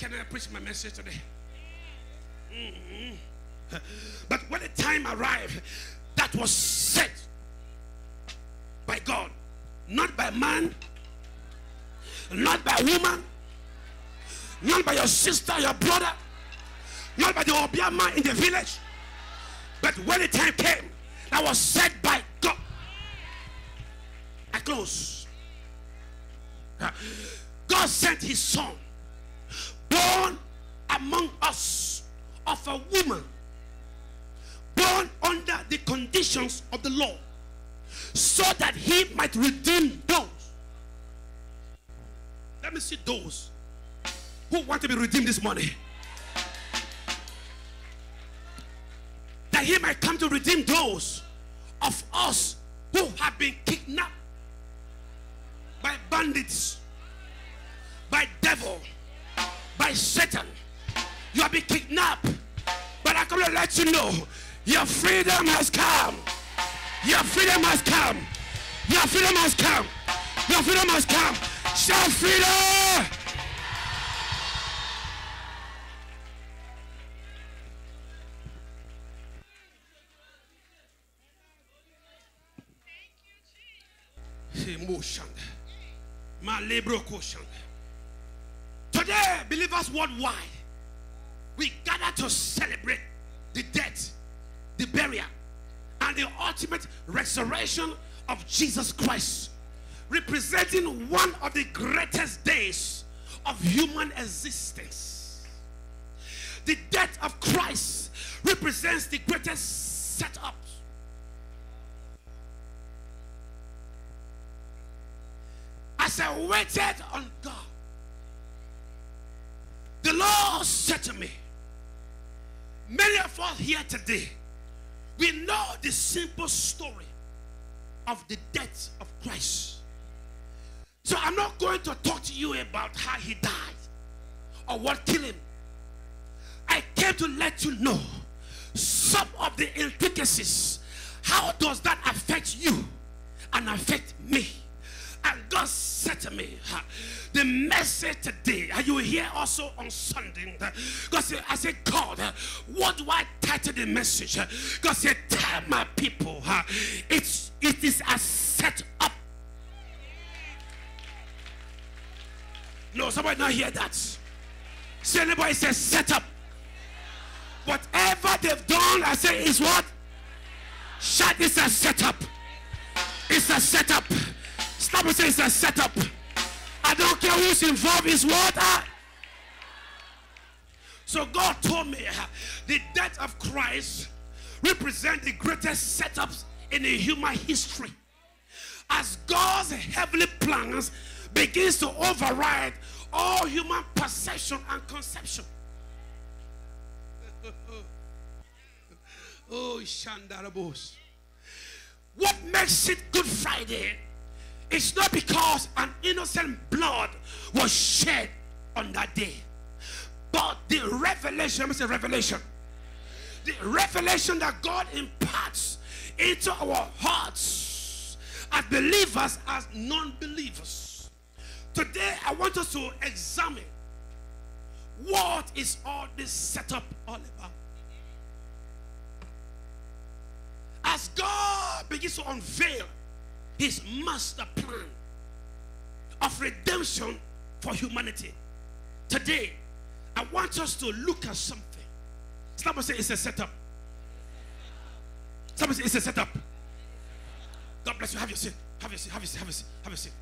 can I preach my message today? Mhm. But when the time arrived, that was set by God, not by man, not by woman, not by your sister, your brother, not by the Obiama in the village. But when the time came, that was set by God. I close. God sent his son, born among us of a woman, born under the conditions of the law, so that he might redeem those. Let me see those who want to be redeemed this morning. That he might come to redeem those of us who have been kidnapped by bandits, by devil, by Satan. You have been kidnapped. But I come to let you know your freedom has come. Your freedom has come. Your freedom has come. Your freedom has come. Shout freedom! Emotion. My labor quotient. Today, believers worldwide, we gather to celebrate the death, the burial, and the ultimate resurrection of Jesus Christ, representing one of the greatest days of human existence. The death of Christ represents the greatest setup. As I waited on God, Lord said to me, Many of us here today, we know the simple story of the death of Christ. So I'm not going to talk to you about how he died or what killed him. I came to let you know some of the intricacies. How does that affect you and affect me? God said to me, the message today, are you here also on Sunday? God said, I said, God, uh, what do I title the message? God said, tell my people, huh, it's it is a set up. No, somebody not hear that. Say anybody says set up. Whatever they've done, I say is what? Shout, it's a setup. It's a setup. Say it's a setup. I don't care who's involved, it's what? I- So God told me the death of Christ represents the greatest setups in the human history. As God's heavenly plans begins to override all human perception and conception. oh, Shandarabos. What makes it Good Friday is not because an innocent blood was shed on that day, but the revelation, let me say revelation, the revelation that God imparts into our hearts as believers, as non believers. Today, I want us to examine what is all this setup all about. As God begins to unveil his master plan of redemption for humanity, today, I want us to look at something. Somebody say it's a setup. Somebody say it's a setup. God bless you. Have your seat. Have your seat. Have your seat. Have your seat. Have your seat.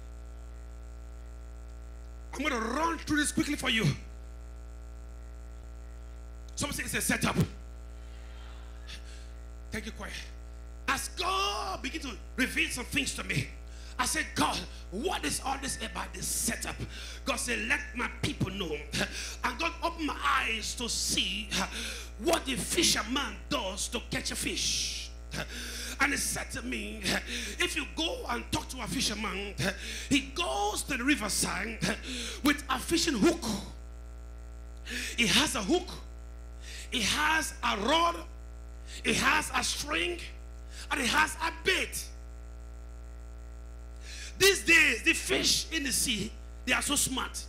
I'm going to run through this quickly for you. Somebody say it's a setup. Thank you, choir. As God began to reveal some things to me, I said, God, what is all this about this setup? God said, let my people know. And God opened my eyes to see what the fisherman does to catch a fish. And he said to me, if you go and talk to a fisherman, he goes to the riverside with a fishing hook. He has a hook, he has a rod, he has a string, and he has a bait. These days, the fish in the sea, they are so smart.